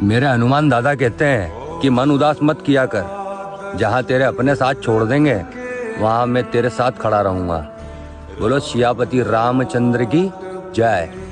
मेरे हनुमान दादा कहते हैं कि मन उदास मत किया कर। जहाँ तेरे अपने साथ छोड़ देंगे, वहाँ मैं तेरे साथ खड़ा रहूँगा। बोलो, सियापति रामचंद्र की जय।